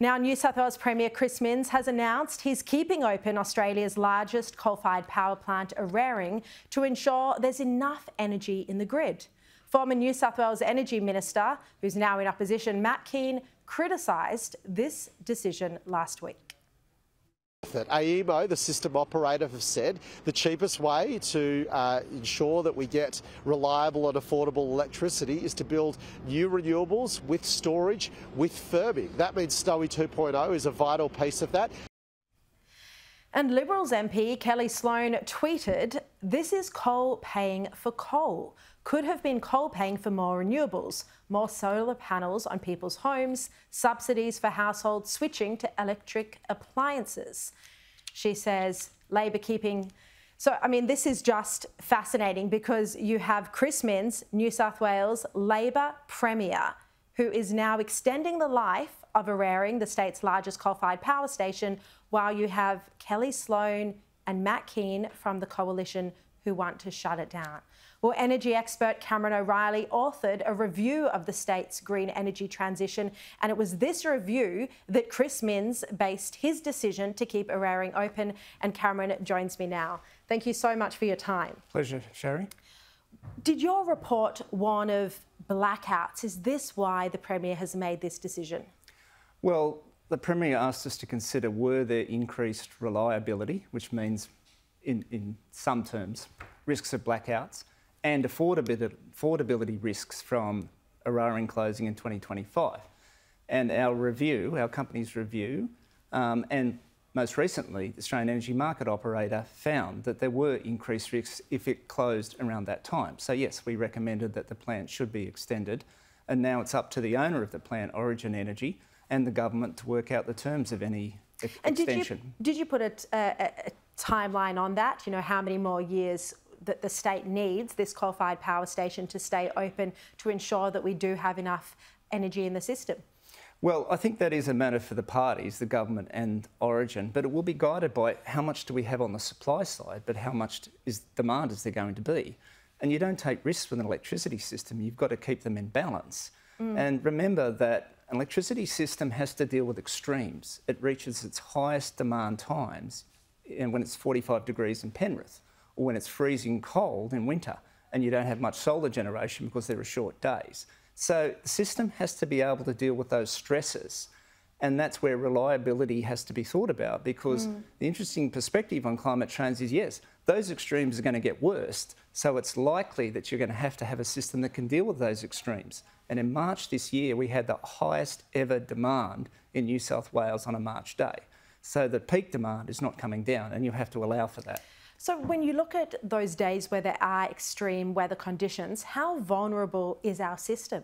Now, New South Wales Premier Chris Minns has announced he's keeping open Australia's largest coal fired power plant, Eraring, to ensure there's enough energy in the grid. Former New South Wales Energy Minister, who's now in opposition, Matt Kean, criticised this decision last week. That AEMO, the system operator, have said the cheapest way to uh, ensure that we get reliable and affordable electricity is to build new renewables with storage, with firming. That means Snowy 2.0 is a vital piece of that. And Liberals MP Kellie Sloane tweeted, This is coal paying for coal. Could have been coal paying for more renewables, more solar panels on people's homes, subsidies for households switching to electric appliances. She says Labor keeping. So, I mean, this is just fascinating because you have Chris Minns, New South Wales Labor Premier, who is now extending the life of Eraring, the state's largest coal fired power station, while you have Kellie Sloane and Matt Kean from the coalition who want to shut it down. Well, energy expert Cameron O'Reilly authored a review of the state's green energy transition, and it was this review that Chris Minns based his decision to keep Eraring open. And Cameron joins me now. Thank you so much for your time. Pleasure, Sharri. Did your report warn of blackouts? Is this why the Premier has made this decision? Well, the Premier asked us to consider were there increased reliability, which means, in, in some terms, risks of blackouts, and affordability, affordability risks from Eraring closing in 2025. And our review, our company's review, um, and most recently, the Australian Energy Market Operator found that there were increased risks if it closed around that time. So yes, we recommended that the plant should be extended, and now it's up to the owner of the plant, Origin Energy, and the government to work out the terms of any e and extension. Did you, did you put a, a, a timeline on that? You know, how many more years that the state needs this coal-fired power station to stay open to ensure that we do have enough energy in the system? Well, I think that is a matter for the parties, the government and Origin, but it will be guided by how much do we have on the supply side, but how much is demand is there going to be? And you don't take risks with an electricity system, you've got to keep them in balance. Mm. And remember that an electricity system has to deal with extremes. It reaches its highest demand times when it's 45 degrees in Penrith or when it's freezing cold in winter and you don't have much solar generation because there are short days. So the system has to be able to deal with those stresses. And that's where reliability has to be thought about because mm. the interesting perspective on climate change is yes, those extremes are going to get worse. So it's likely that you're going to have to have a system that can deal with those extremes. And in March this year, we had the highest ever demand in New South Wales on a March day. So the peak demand is not coming down, and you have to allow for that. So, when you look at those days where there are extreme weather conditions, how vulnerable is our system?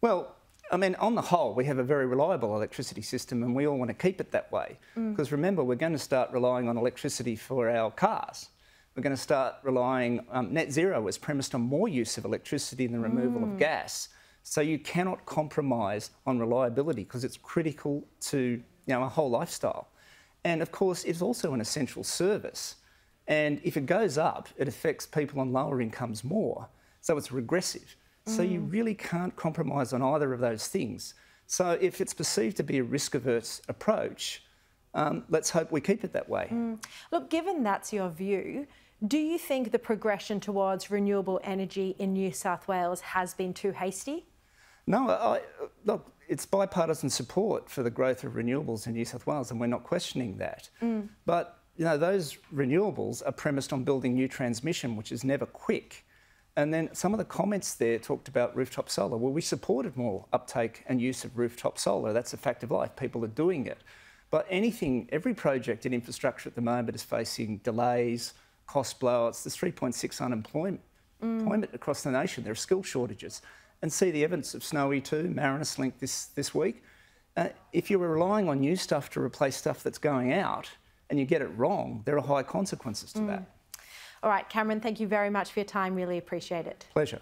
Well, I mean, on the whole, we have a very reliable electricity system and we all want to keep it that way. Mm. Because remember, we're going to start relying on electricity for our cars. We're going to start relying, um, net zero is premised on more use of electricity and the removal mm. of gas. So you cannot compromise on reliability because it's critical to you know, a whole lifestyle. And of course, it's also an essential service. And if it goes up, it affects people on lower incomes more. So it's regressive. Mm. So you mm. really can't compromise on either of those things. So if it's perceived to be a risk averse approach, um, let's hope we keep it that way. Mm. Look, given that's your view, do you think the progression towards renewable energy in New South Wales has been too hasty? No, I, look, it's bipartisan support for the growth of renewables in New South Wales, and we're not questioning that. Mm. But you know, those renewables are premised on building new transmission, which is never quick. And then some of the comments there talked about rooftop solar. Well, we supported more uptake and use of rooftop solar. That's a fact of life. People are doing it. But anything, every project in infrastructure at the moment is facing delays, cost blowouts. There's 3.6 unemployment mm. employment across the nation. There are skill shortages. And see the evidence of Snowy 2, Marinus Link this, this week. Uh, if you're relying on new stuff to replace stuff that's going out, and you get it wrong, there are high consequences to mm. that. All right, Cameron, thank you very much for your time. Really appreciate it. Pleasure.